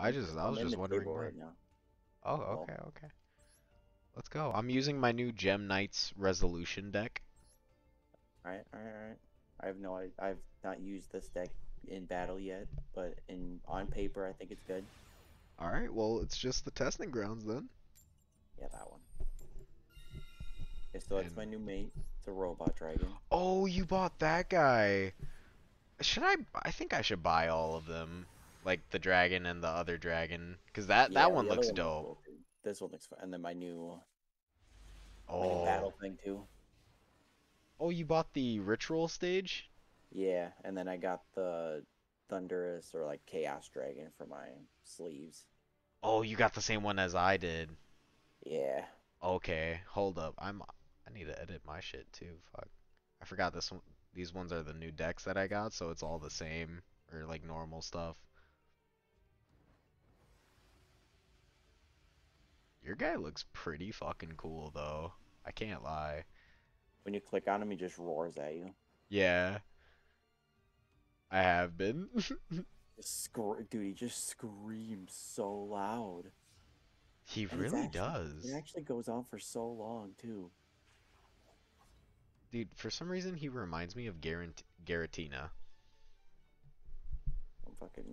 I just I I'm was just wondering. right now. Oh, okay, okay. Let's go. I'm using my new Gem Knights Resolution deck. Alright, alright, alright. I have no I I've not used this deck in battle yet, but in on paper I think it's good. All right, well, it's just the testing grounds then. Yeah, that one. Okay, so that's And- my new mate. It's a robot dragon. Oh, you bought that guy. Should I? I think I should buy all of them, like the dragon and the other dragon, because that Yeah, that one looks looks dope. cool. This one looks fun. And then my new, uh, my new Oh, battle thing too. oh, you bought the ritual stage? Yeah, and then I got the thunderous or like chaos dragon for my sleeves. Oh, you got the same one as I did. Yeah. Okay, hold up. I'm I need to edit my shit too. Fuck. I forgot this one. These ones are the new decks that I got, so it's all the same or like normal stuff. Your guy looks pretty fucking cool though. I can't lie. When you click on him, he just roars at you. Yeah. I have been. Dude, he just screams so loud. he And really actually- does. It actually goes on for so long too. Dude, for some reason he reminds me of Garant- Garatina. Fucking.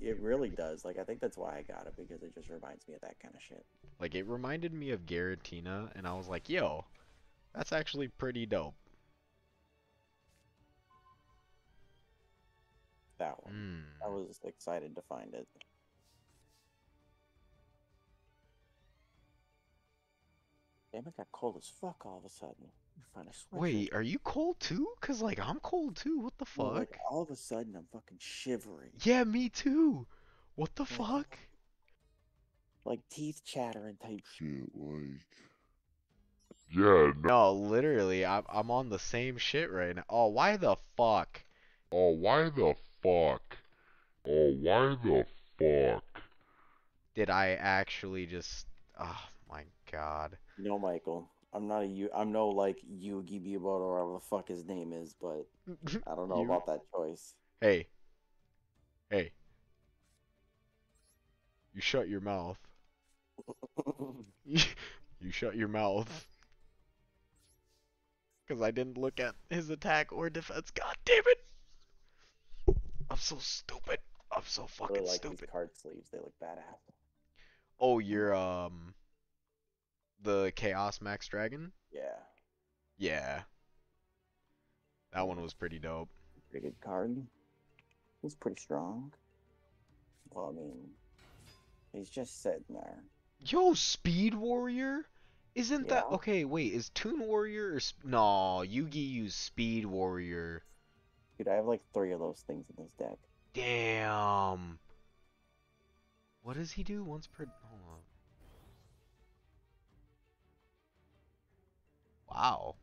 It really does. Like I think that's why I got it because it just reminds me of that kind of shit. Like it reminded me of Garatina, and I was like, yo, that's actually pretty dope. That one. I Mm. was excited to find it. Damn, it got cold as fuck all of a sudden. I'm trying to sweat. Wait, are you cold too? Cause like I'm cold too. What the fuck? Like all of a sudden, I'm fucking shivering. Yeah, me too. What the Like- fuck? Like teeth chattering type shit. shit like yeah no No, literally, I'm I'm on the same shit right now. Oh, why the fuck? oh why the fuck oh why the fuck Did I actually just? Oh my god. No, Michael. I'm not a you. I'm no like Yugi Miyamoto or whatever the fuck his name is, but I don't know You- about that choice. Hey. Hey. You shut your mouth. you shut your mouth. Because I didn't look at his attack or defense. God damn it! I'm so stupid. I'm so fucking really like stupid. these card sleeves. They look badass. Oh, you're, um. The Chaos Max Dragon? Yeah, Yeah. That one was pretty dope. pretty good card. He's pretty strong. Well, I mean, he's just sitting there. Yo, Speed Warrior? Isn't that okay? Wait, is Toon Warrior or sp- no? Yugi used Speed Warrior. Dude, I have like three of those things in this deck. Damn. What does he do once per? Hold on. Wow.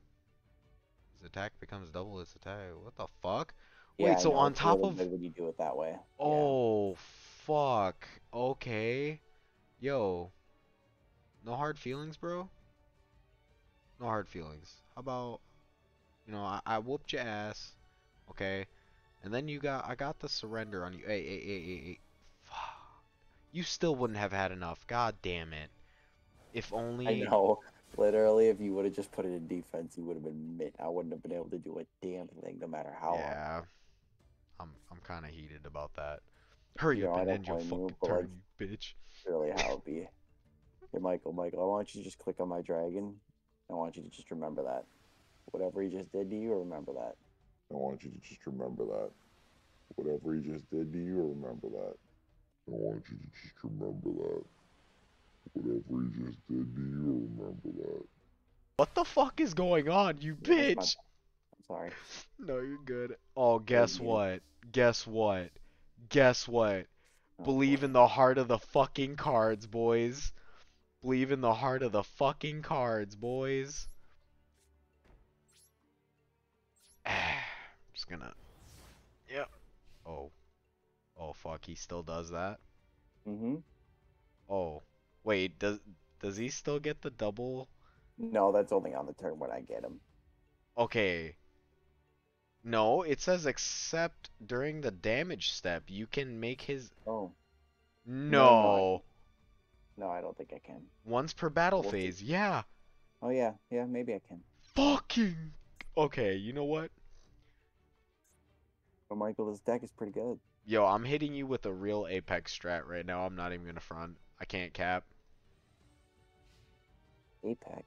His attack becomes double his attack. What the fuck? Yeah, Wait, so on top of when you do it that way. Yeah. Oh, fuck. Okay. Yo. No hard feelings, bro? No hard feelings. How about, you know, I, I whooped your ass, okay? And then you got, I got the surrender on you. Hey, hey, hey, hey, hey. Fuck. You still wouldn't have had enough. God damn it. If only. I know. Literally, if you would have just put it in defense, you would have been mid. I wouldn't have been able to do a damn thing, no matter how. hard. Yeah. I'm, I'm kind of heated about that. Hurry You up know, and don't end your blame you, fucking like, you bitch. really how it be. Hey, Michael, Michael, I want you to just click on my dragon. I want you to just remember that. Whatever he just did to you, remember that. I want you to just remember that. Whatever he just did to you, remember that. I want you to just remember that. Whatever he just did to you, remember that. What the fuck is going on, you Yeah, that's my- bitch? I'm sorry. No, you're good. Oh, guess you. what? Guess what? Guess what? Oh, Believe in the heart of the fucking cards, boys. Believe in the heart of the fucking cards, boys. Just gonna. Yep. Oh. Oh fuck, he still does that? Mm-hmm. Oh. Wait, does does he still get the double? No, that's only on the turn when I get him. Okay. No, it says except during the damage step. You can make his Oh. No. No, I don't think I can. Once per battle Well, phase. Yeah. Oh yeah, yeah, maybe I can. Fucking. Okay, you know what? But Michael, this deck is pretty good. Yo, I'm hitting you with a real Apex strat right now. I'm not even gonna front. I can't cap. Apex.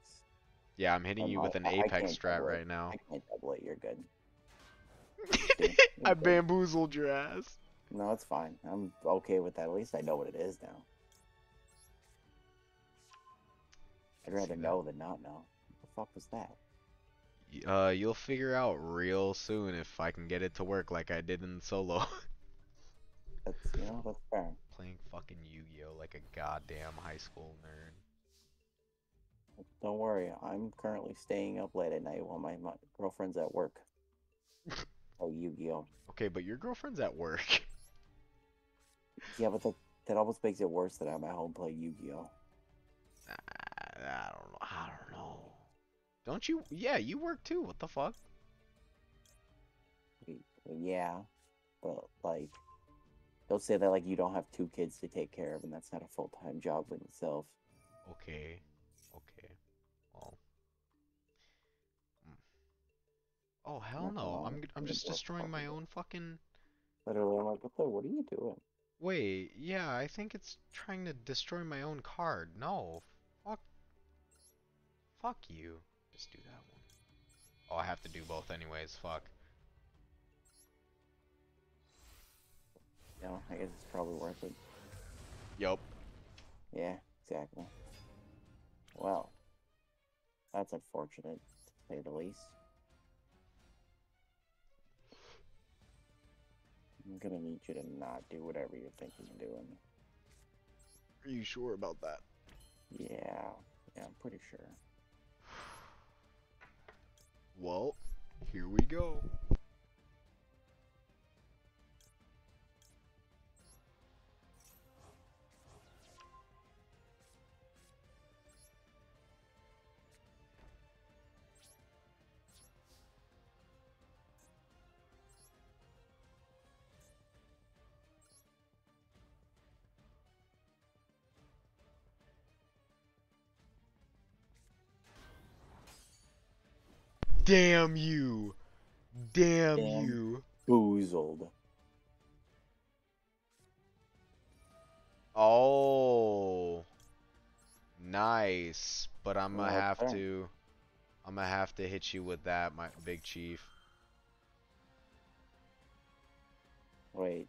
Yeah, I'm hitting I'm you with an I- Apex strat it. right now. I can't double it. You're good. I good. bamboozled your ass. No, it's fine. I'm okay with that. At least I know what it is now. I'd rather know than not know. What the fuck was that? Uh, you'll figure out real soon if I can get it to work like I did in solo. That's you know that's fair. Playing fucking Yu-Gi-Oh like a goddamn high school nerd. Don't worry. I'm currently staying up late at night while my, my girlfriend's at work. oh, Yu-Gi-Oh. Okay, but your girlfriend's at work. Yeah, but that that almost makes it worse that I'm at home playing Yu-Gi-Oh. I, I don't know. I don't know. Don't you? Yeah, you work too. What the fuck? Yeah, but like, don't say that like you don't have two kids to take care of, and that's not a full time job in itself. Okay. Okay. Oh hell no! I'm I'm just destroying my own fucking. Literally, I'm like, what the? What are you doing? Wait, yeah, I think it's trying to destroy my own card. No, fuck. Fuck you. Just do that one. Oh, I have to do both anyways. Fuck. Know, I guess it's probably worth it. Yup. Yeah, exactly. Well, that's unfortunate, to say the least. I'm gonna need you to not do whatever you're thinking of doing. Are you sure about that? Yeah, yeah, I'm pretty sure. Well, here we go. Damn you. Damn, Damn. you. Boozled. Oh. Nice. But I'm gonna Well, have to I'm gonna have to hit you with that, my big chief. Wait,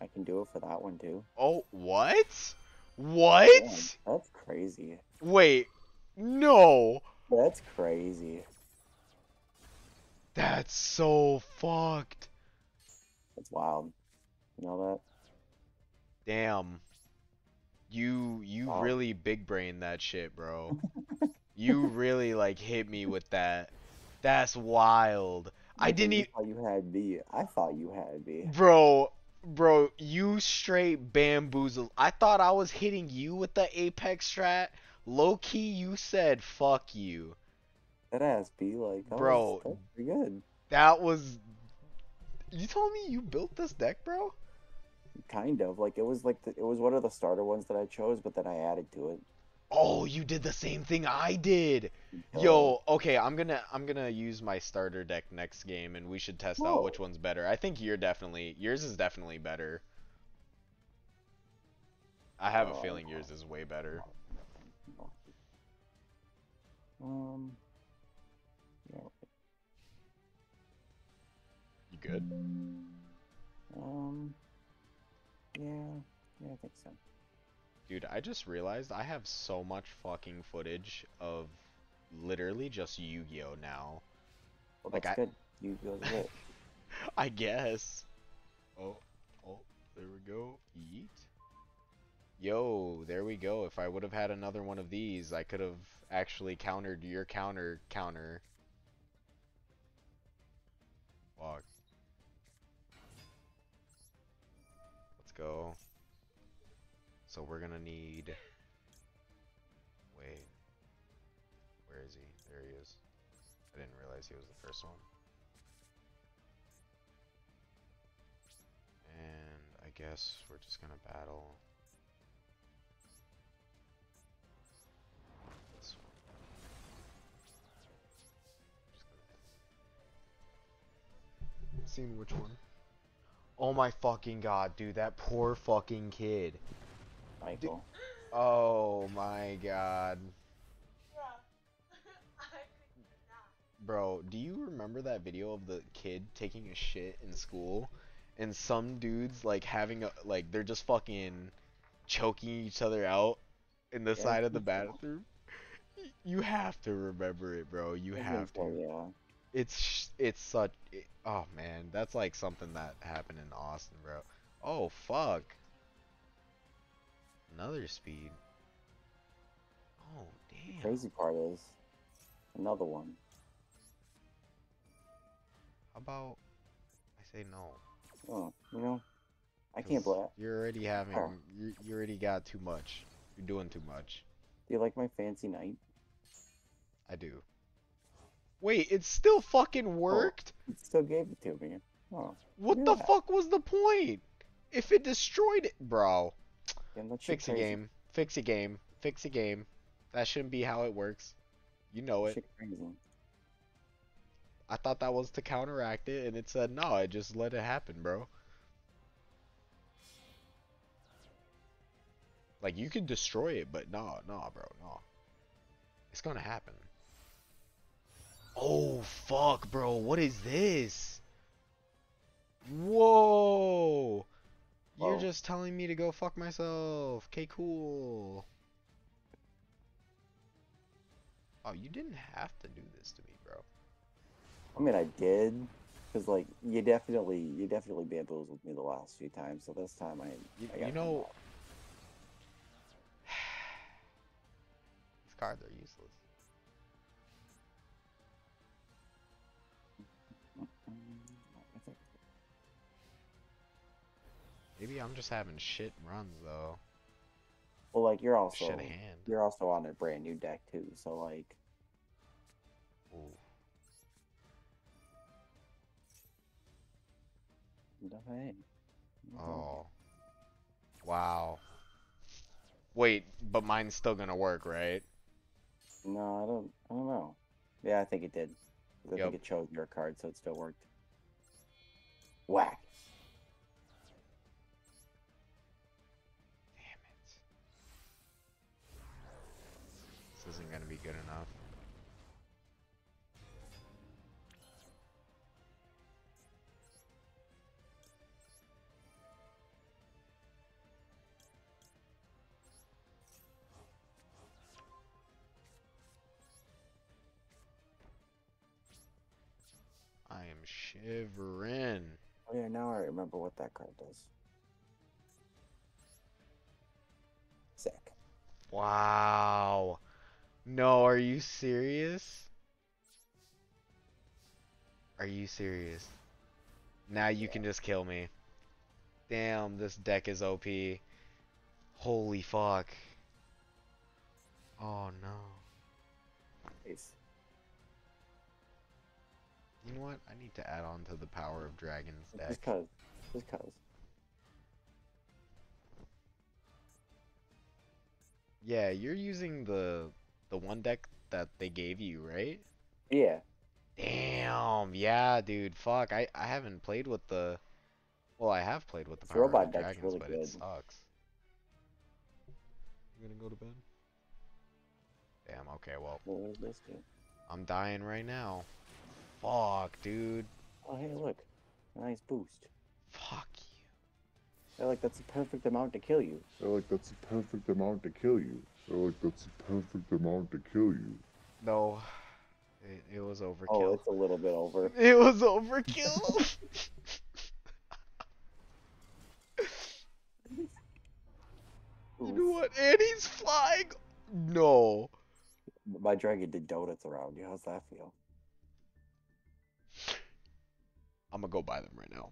I can do it for that one too. Oh, what? What? Damn, that's crazy. Wait. No. That's crazy. That's so fucked. That's wild. You know that? Damn. You you Wow. really big brain that shit, bro. you really like hit me with that. That's wild. I didn't even thought you had me. I thought you had me. Bro, bro, you straight bamboozled. I thought I was hitting you with the apex strat. Low key, you said fuck you. That ass be like, that Bro. was, that's pretty good. That was. You told me you built this deck, bro? Kind of like it was like the, it was one of the starter ones that I chose, but then I added to it. Oh, you did the same thing I did. Duh. Yo, okay, I'm gonna I'm gonna use my starter deck next game, and we should test out which one's better. I think you're definitely yours is definitely better. I have a Oh, feeling yours is way better. Um. Good? Um. Yeah. Yeah, I think so. Dude, I just realized I have so much fucking footage of literally just Yu-Gi-Oh now. Well, Like, that's I- good. To it. I guess. Oh, oh, there we go. Yeet. Yo, there we go. If I would have had another one of these, I could have actually countered your counter counter. Let's go. So we're gonna need. Wait. Where is he? There he is. I didn't realize he was the first one. And I guess we're just gonna battle. Seeing which one. Oh my fucking god, dude, that poor fucking kid. Michael. Oh my god. Bro, do you remember that video of the kid taking a shit in school? And some dudes like having a like they're just fucking choking each other out in the Yeah, side of the I think so. bathroom? You have to remember it, bro. You have to. Yeah. It's it's such it, oh man, that's like something that happened in Austin, bro. Oh fuck. Another speed. Oh damn. Crazy part is another one. How about I say no? Oh, you know, I can't blame. You're already having Oh. you, you already got too much. You're doing too much. Do you like my fancy knight? I do. Wait, it still fucking worked? Oh, it still gave it to me. Oh, What the yeah. fuck was the point? If it destroyed it, bro. shit Fix a game. Fix a game. Fix a game. That shouldn't be how it works. You know it. I thought that was to counteract it, and it said no. I just let it happen, bro. Like you can destroy it, but no, no, bro, no. It's gonna happen. Oh fuck, bro! What is this? Whoa! You're just telling me to go fuck myself. Okay, cool. Oh, you didn't have to do this to me, bro. I mean, I did, cause like you definitely, you definitely bamboozled me the last few times. So this time I, You, I you know, these cards are useless. Maybe I'm just having shit runs though. Well, like you're also, Shit hand. you're also on a brand new deck too. So like, Ooh. Oh. Wow. Wait, but mine's still gonna work, right? No, I don't. I don't know. Yeah, I think it did. I Yep. think it chose your card, so it still worked. Whack. This isn't gonna be good enough. I am shivering. Oh yeah, now I remember what that card does. Sick. Wow. No, are you serious? Are you serious? Now you can just kill me. Damn, this deck is OP. Holy fuck. Oh no. Ace. You know what? I need to add on to the Power of Dragons deck. Just cause. Just cause. Yeah, you're using the the one deck that they gave you, right? Yeah. Damn, yeah, dude. Fuck, I I haven't played with the. Well, I have played with the This Power robot of deck's Dragons, really but good. it sucks. You gonna go to bed? Damn. Okay. Well, What does? I'm dying right now. Fuck, dude. Oh hey, look. Nice boost. Fuck you. I feel like that's the perfect amount to kill you. I feel like that's the perfect amount to kill you. I feel like that's the perfect amount to kill you. No, it, it was overkill. Oh, it's a little bit over. It was overkill. you know what? And he's flying. No. My dragon did donuts around you. How's that feel? I'm gonna go buy them right now.